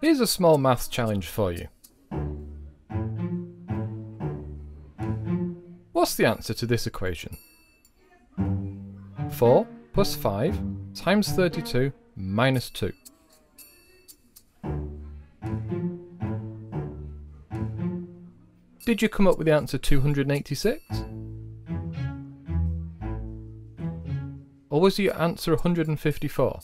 Here's a small maths challenge for you. What's the answer to this equation? 4 plus 5 times 32 minus 2. Did you come up with the answer 286? Or was your answer 154?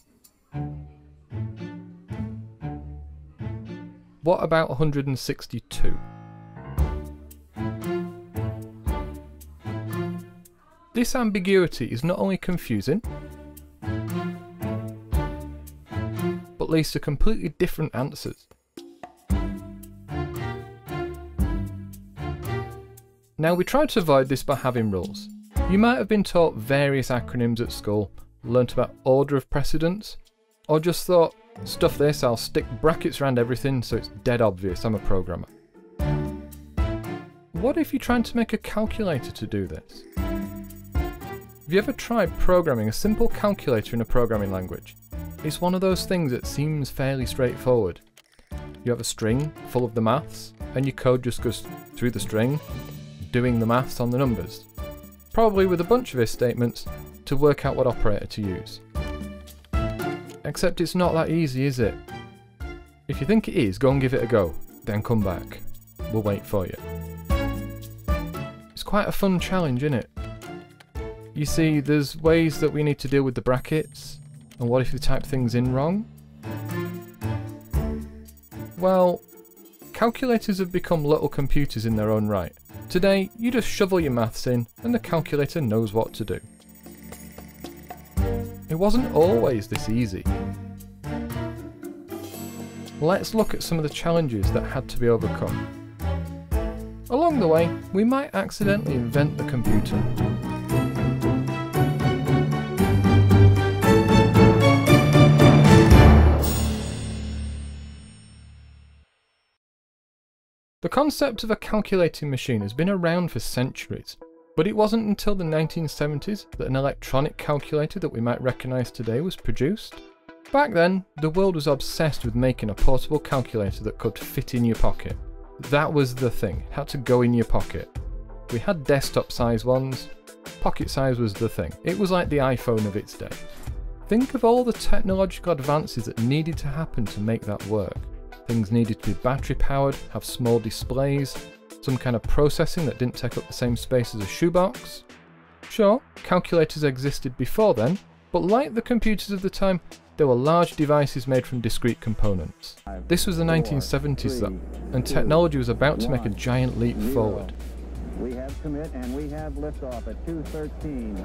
What about 162? This ambiguity is not only confusing, but leads to completely different answers. Now we tried to avoid this by having rules. You might have been taught various acronyms at school, learnt about order of precedence, or just thought, stuff this, I'll stick brackets around everything so it's dead obvious I'm a programmer. What if you're trying to make a calculator to do this? Have you ever tried programming a simple calculator in a programming language? It's one of those things that seems fairly straightforward. You have a string full of the maths, and your code just goes through the string, doing the maths on the numbers. Probably with a bunch of if statements to work out what operator to use. Except it's not that easy, is it? If you think it is, go and give it a go, then come back. We'll wait for you. It's quite a fun challenge, isn't it? You see, there's ways that we need to deal with the brackets, and what if you type things in wrong? Well, calculators have become little computers in their own right. Today, you just shovel your maths in, and the calculator knows what to do. It wasn't always this easy. Let's look at some of the challenges that had to be overcome. Along the way, we might accidentally invent the computer. The concept of a calculating machine has been around for centuries, but it wasn't until the 1970s that an electronic calculator that we might recognise today was produced. Back then, the world was obsessed with making a portable calculator that could fit in your pocket. That was the thing, had to go in your pocket. We had desktop size ones, pocket size was the thing. It was like the iPhone of its day. Think of all the technological advances that needed to happen to make that work. Things needed to be battery powered, have small displays, some kind of processing that didn't take up the same space as a shoebox. Sure, calculators existed before then, but like the computers of the time, they were large devices made from discrete components. This was the 1970s though, and technology was about to make a giant leap forward. We have commit and we have liftoff at 213.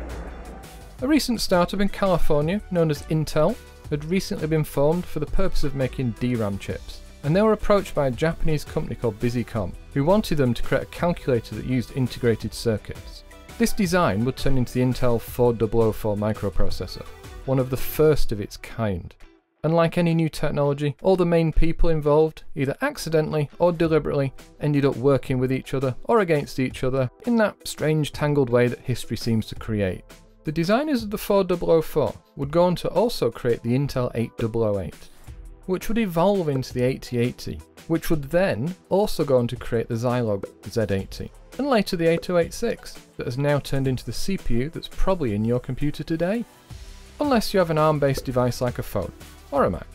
A recent startup in California, known as Intel, had recently been formed for the purpose of making DRAM chips and they were approached by a Japanese company called Busicom, who wanted them to create a calculator that used integrated circuits. This design would turn into the Intel 4004 microprocessor, one of the first of its kind. Unlike any new technology, all the main people involved, either accidentally or deliberately, ended up working with each other or against each other in that strange tangled way that history seems to create. The designers of the 4004 would go on to also create the Intel 8008, which would evolve into the 8080, which would then also go on to create the Zilog Z80, and later the 8086, that has now turned into the CPU that's probably in your computer today. Unless you have an ARM based device like a phone, or a Mac.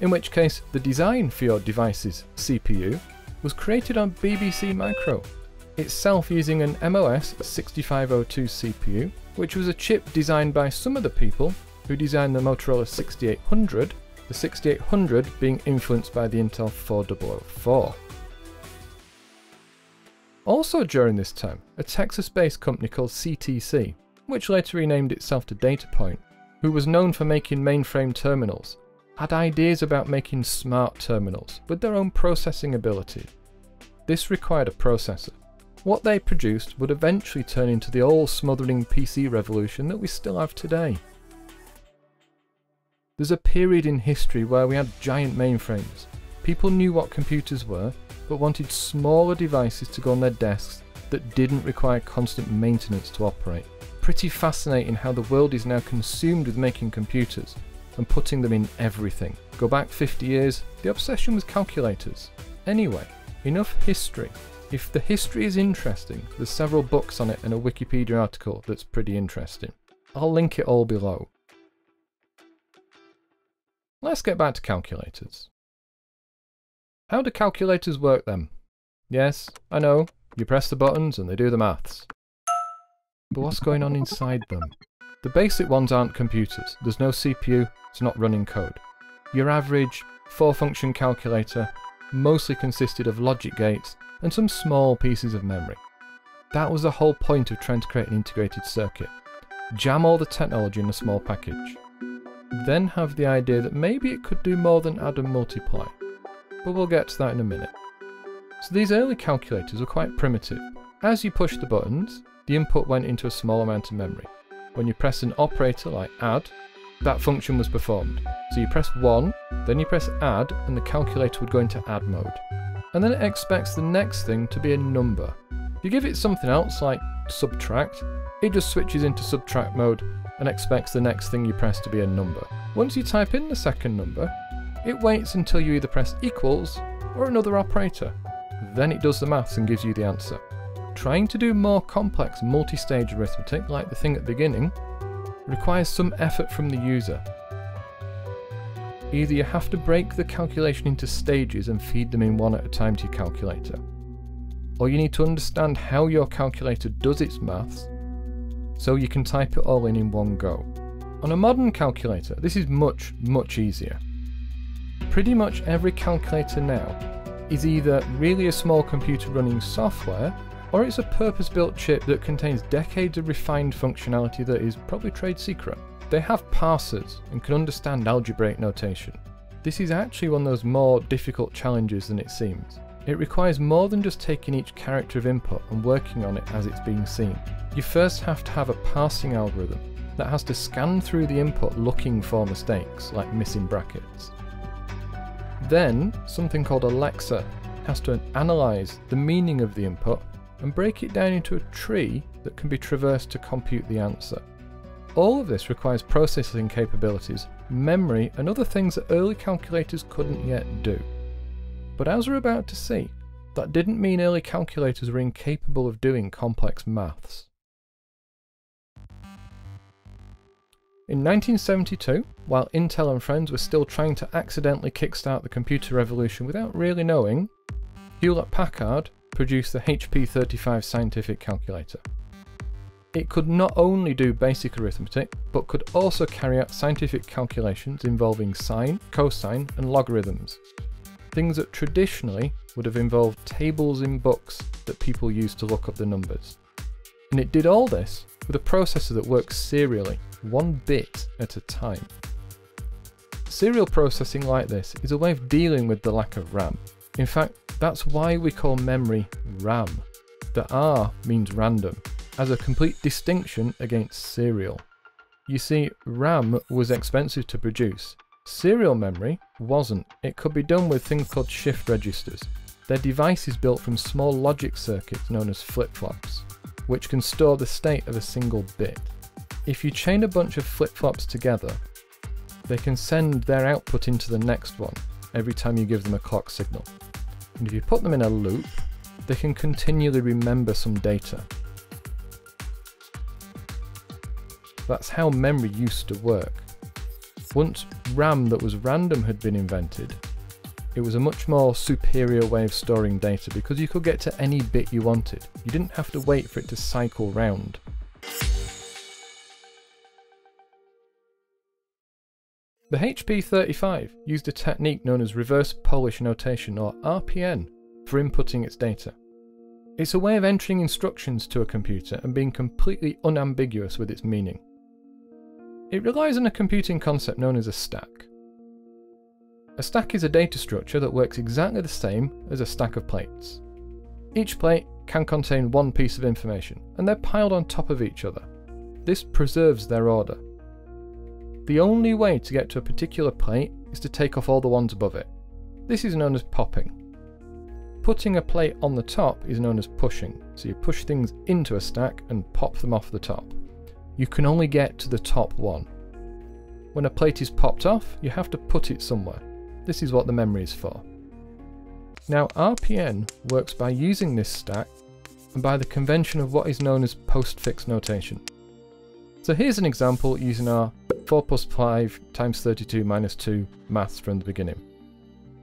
In which case, the design for your device's CPU was created on BBC Micro, itself using an MOS 6502 CPU, which was a chip designed by some of the people who designed the Motorola 6800 the 6800 being influenced by the Intel 4004. Also during this time, a Texas-based company called CTC, which later renamed itself to Datapoint, who was known for making mainframe terminals, had ideas about making smart terminals with their own processing ability. This required a processor. What they produced would eventually turn into the all-smothering PC revolution that we still have today. There's a period in history where we had giant mainframes. People knew what computers were, but wanted smaller devices to go on their desks that didn't require constant maintenance to operate. Pretty fascinating how the world is now consumed with making computers, and putting them in everything. Go back 50 years, the obsession was calculators. Anyway, enough history. If the history is interesting, there's several books on it and a Wikipedia article that's pretty interesting. I'll link it all below. Let's get back to calculators. How do calculators work then? Yes, I know, you press the buttons and they do the maths. But what's going on inside them? The basic ones aren't computers. There's no CPU, it's not running code. Your average four function calculator mostly consisted of logic gates and some small pieces of memory. That was the whole point of trying to create an integrated circuit. Jam all the technology in a small package. Then have the idea that maybe it could do more than add and multiply. But we'll get to that in a minute. So these early calculators were quite primitive. As you pushed the buttons, the input went into a small amount of memory. When you press an operator like add, that function was performed. So you press 1, then you press add, and the calculator would go into add mode. And then it expects the next thing to be a number. If you give it something else like subtract, it just switches into subtract mode and expects the next thing you press to be a number. Once you type in the second number, it waits until you either press equals or another operator. Then it does the maths and gives you the answer. Trying to do more complex multi-stage arithmetic, like the thing at the beginning, requires some effort from the user. Either you have to break the calculation into stages and feed them in one at a time to your calculator, or you need to understand how your calculator does its maths so you can type it all in in one go. On a modern calculator, this is much, much easier. Pretty much every calculator now is either really a small computer running software or it's a purpose-built chip that contains decades of refined functionality that is probably trade secret. They have parsers and can understand algebraic notation. This is actually one of those more difficult challenges than it seems. It requires more than just taking each character of input and working on it as it's being seen. You first have to have a parsing algorithm that has to scan through the input looking for mistakes, like missing brackets. Then, something called a lexer has to analyse the meaning of the input and break it down into a tree that can be traversed to compute the answer. All of this requires processing capabilities, memory, and other things that early calculators couldn't yet do. But as we're about to see, that didn't mean early calculators were incapable of doing complex maths. In 1972, while Intel and friends were still trying to accidentally kickstart the computer revolution without really knowing, Hewlett Packard produced the HP35 scientific calculator. It could not only do basic arithmetic, but could also carry out scientific calculations involving sine, cosine, and logarithms. Things that traditionally would have involved tables in books that people used to look up the numbers. And it did all this with a processor that works serially, one bit at a time. Serial processing like this is a way of dealing with the lack of RAM. In fact, that's why we call memory RAM. The R means random, as a complete distinction against serial. You see, RAM was expensive to produce. Serial memory wasn't. It could be done with things called shift registers. They're devices built from small logic circuits known as flip-flops, which can store the state of a single bit. If you chain a bunch of flip-flops together, they can send their output into the next one every time you give them a clock signal. And if you put them in a loop, they can continually remember some data. That's how memory used to work. Once RAM that was random had been invented, it was a much more superior way of storing data because you could get to any bit you wanted. You didn't have to wait for it to cycle round. The HP35 used a technique known as reverse Polish notation or RPN for inputting its data. It's a way of entering instructions to a computer and being completely unambiguous with its meaning. It relies on a computing concept known as a stack. A stack is a data structure that works exactly the same as a stack of plates. Each plate can contain one piece of information, and they're piled on top of each other. This preserves their order. The only way to get to a particular plate is to take off all the ones above it. This is known as popping. Putting a plate on the top is known as pushing, so you push things into a stack and pop them off the top. You can only get to the top one. when a plate is popped off, you have to put it somewhere. This is what the memory is for. Now RPN works by using this stack and by the convention of what is known as postfix notation. So here's an example using our 4 plus 5 times 32 minus 2 maths from the beginning.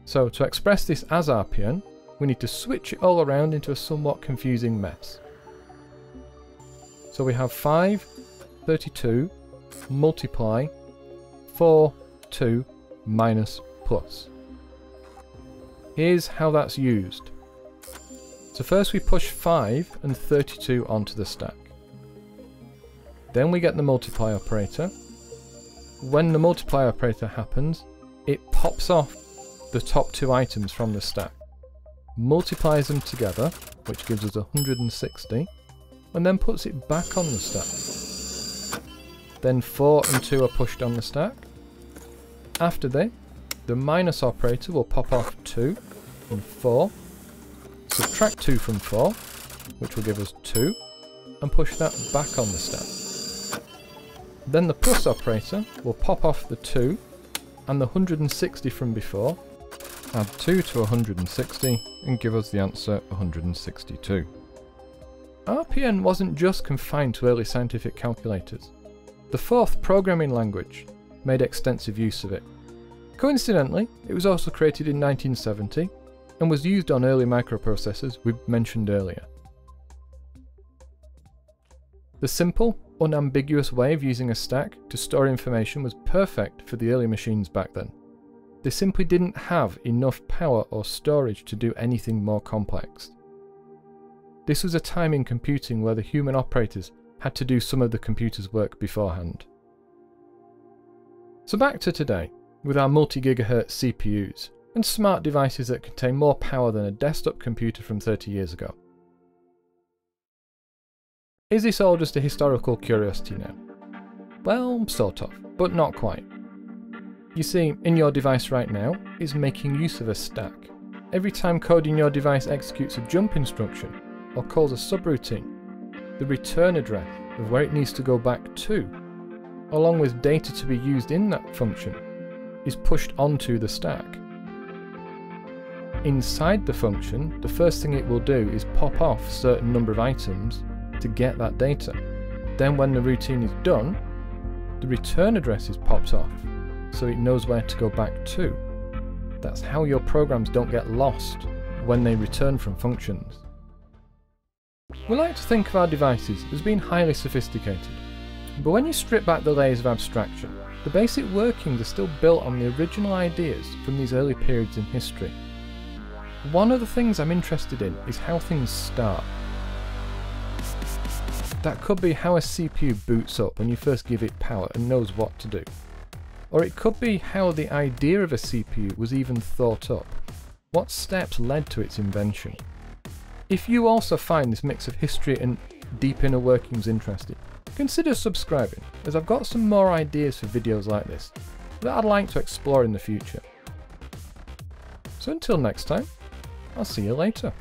So to express this as RPN, we need to switch it all around into a somewhat confusing mess. So we have 5, 32, multiply, 4, 2, minus, plus. Here's how that's used. So first we push 5 and 32 onto the stack. Then we get the multiply operator. When the multiply operator happens, it pops off the top two items from the stack, multiplies them together, which gives us 160, and then puts it back on the stack. Then 4 and 2 are pushed on the stack. After they, the minus operator will pop off 2 and 4, subtract 2 from 4, which will give us 2, and push that back on the stack. Then the plus operator will pop off the 2 and the 160 from before, add 2 to 160 and give us the answer 162. RPN wasn't just confined to early scientific calculators. The Forth programming language made extensive use of it. Coincidentally, it was also created in 1970 and was used on early microprocessors we mentioned earlier. The simple, unambiguous way of using a stack to store information was perfect for the early machines back then. They simply didn't have enough power or storage to do anything more complex. This was a time in computing where the human operators had to do some of the computer's work beforehand. So back to today, with our multi-gigahertz CPUs, and smart devices that contain more power than a desktop computer from 30 years ago. Is this all just a historical curiosity now? Well, sort of, but not quite. You see, in your device right now is making use of a stack. Every time code in your device executes a jump instruction or calls a subroutine, the return address of where it needs to go back to, along with data to be used in that function, is pushed onto the stack. Inside the function, the first thing it will do is pop off a certain number of items to get that data. Then when the routine is done, the return address is popped off, so it knows where to go back to. That's how your programs don't get lost when they return from functions. We like to think of our devices as being highly sophisticated, but when you strip back the layers of abstraction, the basic workings are still built on the original ideas from these early periods in history. One of the things I'm interested in is how things start. That could be how a CPU boots up when you first give it power and knows what to do. Or it could be how the idea of a CPU was even thought up. What steps led to its invention? If you also find this mix of history and deep inner workings interesting, consider subscribing, as I've got some more ideas for videos like this that I'd like to explore in the future. So until next time, I'll see you later.